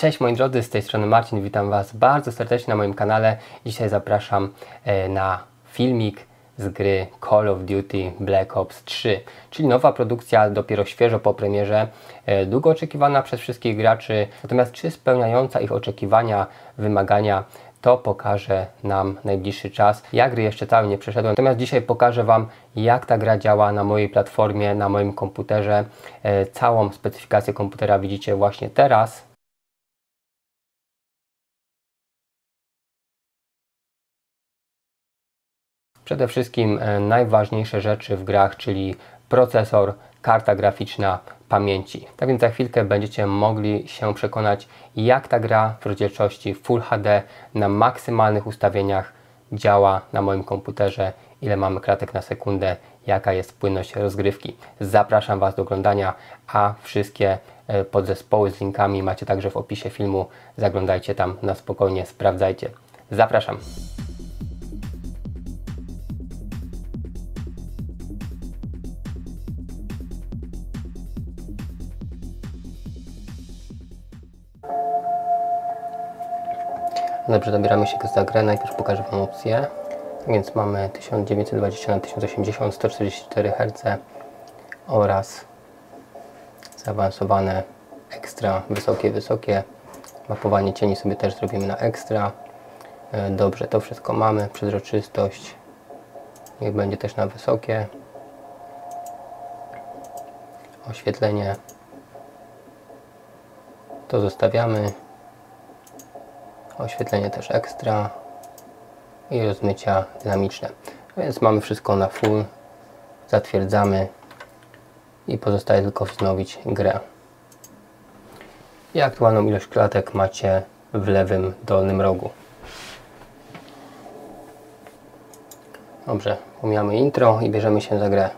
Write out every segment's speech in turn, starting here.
Cześć moi drodzy, z tej strony Marcin, witam Was bardzo serdecznie na moim kanale. Dzisiaj zapraszam e, na filmik z gry Call of Duty Black Ops 3, czyli nowa produkcja dopiero świeżo po premierze, e, długo oczekiwana przez wszystkich graczy, natomiast czy spełniająca ich oczekiwania, wymagania, to pokaże nam najbliższy czas. Ja gry jeszcze całej nie przeszedłem, natomiast dzisiaj pokażę Wam, jak ta gra działa na mojej platformie, na moim komputerze. E, całą specyfikację komputera widzicie właśnie teraz. Przede wszystkim e, najważniejsze rzeczy w grach, czyli procesor, karta graficzna, pamięci. Tak więc za chwilkę będziecie mogli się przekonać, jak ta gra w rozdzielczości Full HD na maksymalnych ustawieniach działa na moim komputerze, ile mamy klatek na sekundę, jaka jest płynność rozgrywki. Zapraszam Was do oglądania, a wszystkie e, podzespoły z linkami macie także w opisie filmu. Zaglądajcie tam na spokojnie, sprawdzajcie. Zapraszam. Dobrze, dobieramy się za grę. Najpierw pokażę Wam opcję. Więc mamy 1920 na 1080 144 Hz oraz zaawansowane ekstra, wysokie, wysokie. Mapowanie cieni sobie też zrobimy na ekstra. E, dobrze, to wszystko mamy. Przezroczystość niech będzie też na wysokie. Oświetlenie to zostawiamy oświetlenie też ekstra i rozmycia dynamiczne. Więc mamy wszystko na full, zatwierdzamy i pozostaje tylko wznowić grę. I aktualną ilość klatek macie w lewym dolnym rogu. Dobrze, pomijamy intro i bierzemy się za grę.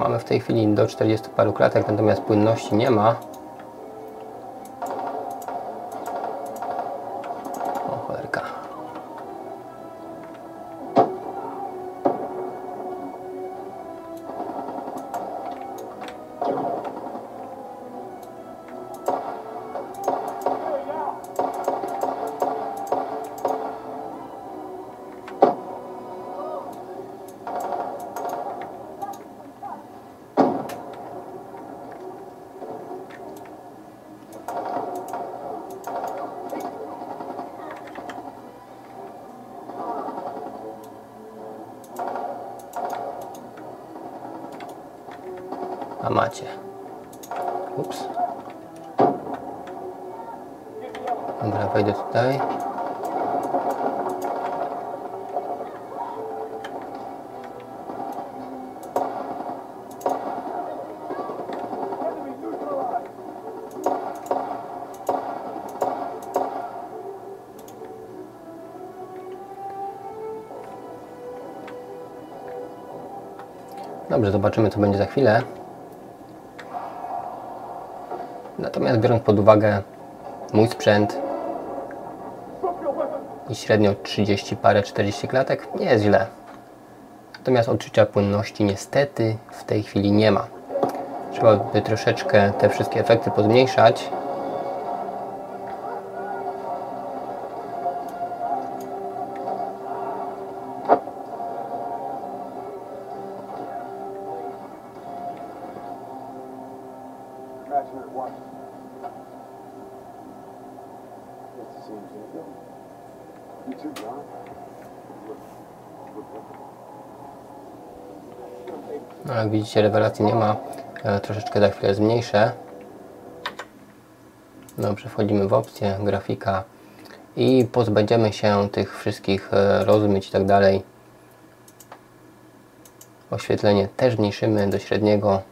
Mamy w tej chwili do 40 paru klatek, natomiast płynności nie ma. A macie. Ups. Dobra, wejdę tutaj. Dobrze, zobaczymy co będzie za chwilę. Natomiast biorąc pod uwagę mój sprzęt i średnio 30 parę 40 klatek, nie jest źle. Natomiast odczucia płynności niestety w tej chwili nie ma. Trzeba by troszeczkę te wszystkie efekty pozmniejszać. No, jak widzicie rewelacji nie ma. E, troszeczkę za chwilę zmniejszę. Dobrze, wchodzimy w opcję, grafika i pozbędziemy się tych wszystkich e, i tak dalej. Oświetlenie też zmniejszymy do średniego.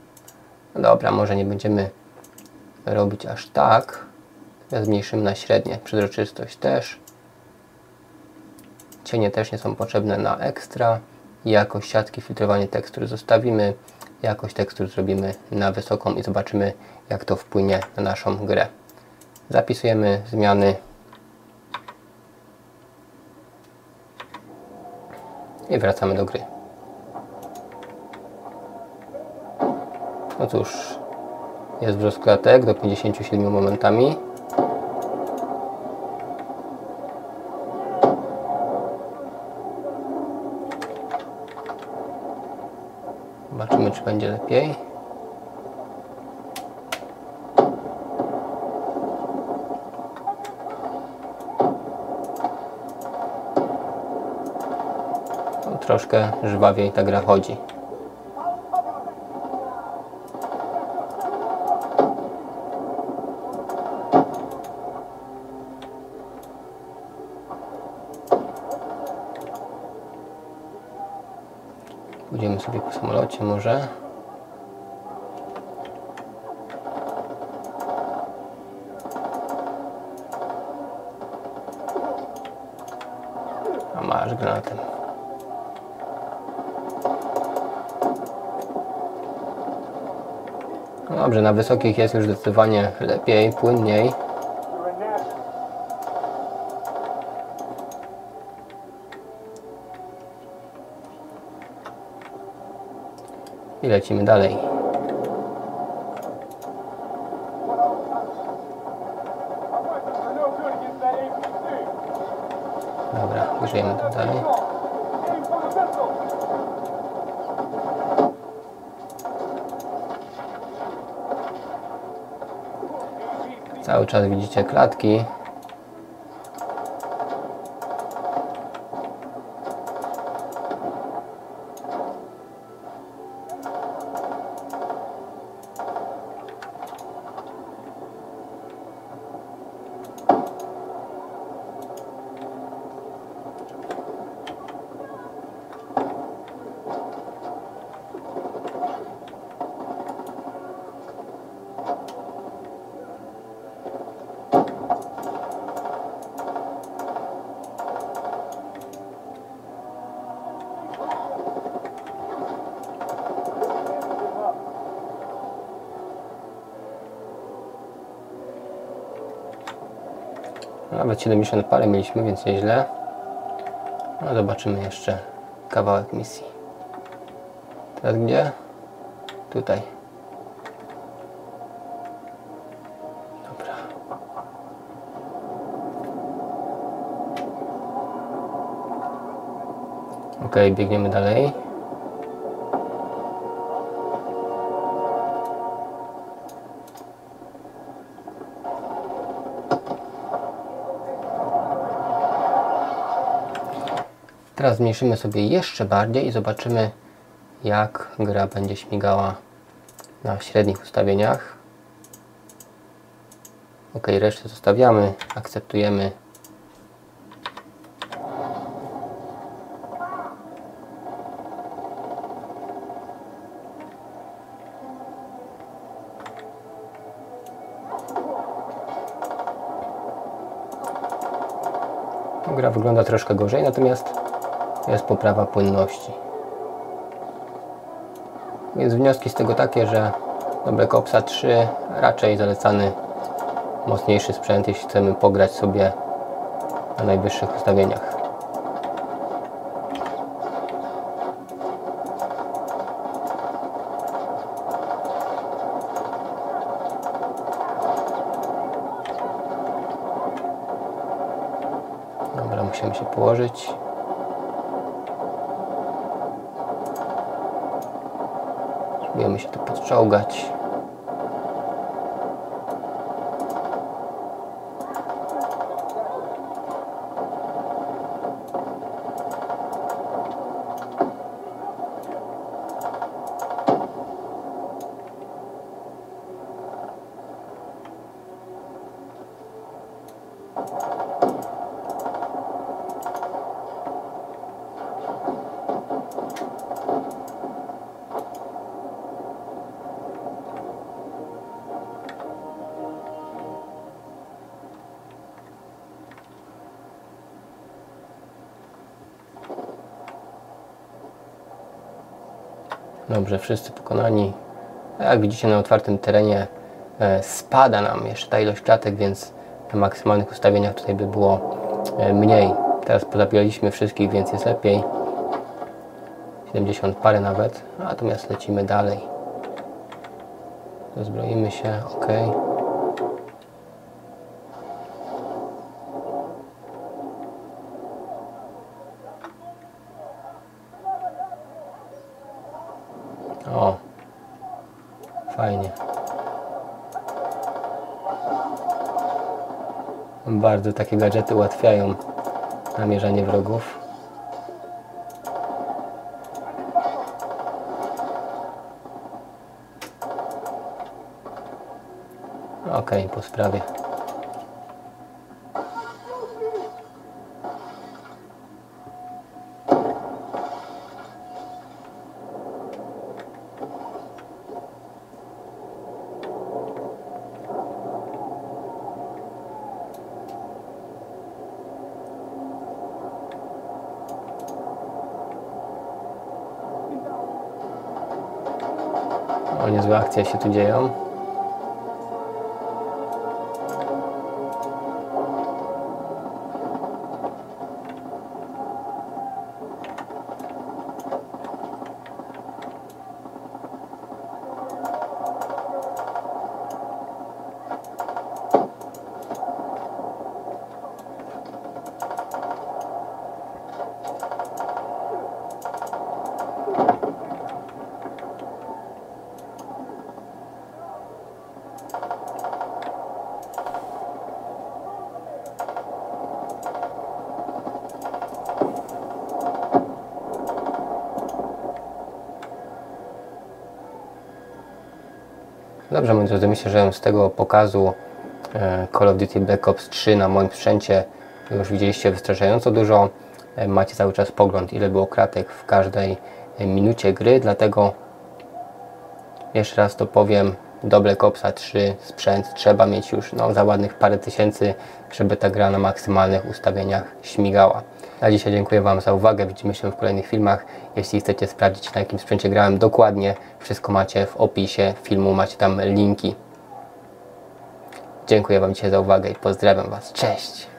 No dobra, może nie będziemy robić aż tak. Zmniejszymy na średnie. Przezroczystość też. Cienie też nie są potrzebne na ekstra. Jakość siatki, filtrowanie tekstury zostawimy. jakość tekstur zrobimy na wysoką i zobaczymy jak to wpłynie na naszą grę. Zapisujemy zmiany i wracamy do gry. No cóż, jest wzrost klatek do 57 momentami. Czy będzie lepiej. No, troszkę żwawiej ta gra chodzi. Pójdziemy sobie po samolocie może. A masz granatem. Dobrze, na wysokich jest już zdecydowanie lepiej, płynniej. I lecimy dalej. Dobra, grzejemy to dalej. Cały czas widzicie klatki. Nawet 70 parę mieliśmy, więc nieźle. No zobaczymy jeszcze kawałek misji. Teraz gdzie? Tutaj. Dobra. Ok, biegniemy dalej. Teraz zmniejszymy sobie jeszcze bardziej i zobaczymy jak gra będzie śmigała na średnich ustawieniach. Ok, resztę zostawiamy, akceptujemy. Gra wygląda troszkę gorzej, natomiast jest poprawa płynności. Więc wnioski z tego takie, że do Black Opsa 3 raczej zalecany mocniejszy sprzęt, jeśli chcemy pograć sobie na najwyższych ustawieniach. Dobra, musimy się położyć. Spróbujemy się tu podczołgać. Dobrze, wszyscy pokonani. Jak widzicie na otwartym terenie e, spada nam jeszcze ta ilość klatek, więc na maksymalnych ustawieniach tutaj by było e, mniej. Teraz pozabijaliśmy wszystkich, więc jest lepiej. 70 parę nawet, natomiast lecimy dalej. Dozbroimy się, ok. Fajnie. Bardzo takie gadżety ułatwiają namierzanie wrogów. Ok, po sprawie. Niezłe akcje się tu dzieją. Dobrze, moi drodzy, myślę, że z tego pokazu e, Call of Duty Black Ops 3 na moim sprzęcie już widzieliście wystarczająco dużo. E, Macie cały czas pogląd, ile było kratek w każdej e, minucie gry, dlatego jeszcze raz to powiem, do Black Opsa 3 sprzęt trzeba mieć już no, za ładnych parę tysięcy, żeby ta gra na maksymalnych ustawieniach śmigała. Na dzisiaj dziękuję Wam za uwagę, widzimy się w kolejnych filmach. Jeśli chcecie sprawdzić na jakim sprzęcie grałem dokładnie, wszystko macie w opisie filmu, macie tam linki. Dziękuję Wam dzisiaj za uwagę i pozdrawiam Was. Cześć!